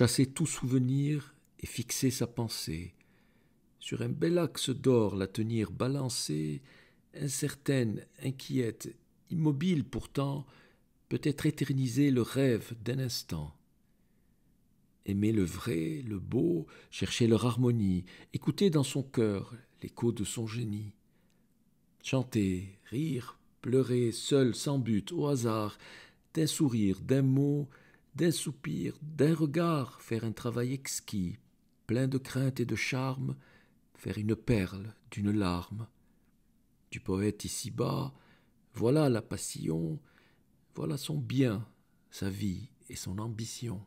chasser tout souvenir et fixer sa pensée, sur un bel axe d'or la tenir balancée, incertaine, inquiète, immobile pourtant, peut-être éterniser le rêve d'un instant. Aimer le vrai, le beau, chercher leur harmonie, écouter dans son cœur l'écho de son génie. Chanter, rire, pleurer, seul, sans but, au hasard, d'un sourire, d'un mot, d'un soupir, d'un regard, faire un travail exquis, plein de crainte et de charme, faire une perle d'une larme. Du poète ici-bas, voilà la passion, voilà son bien, sa vie et son ambition.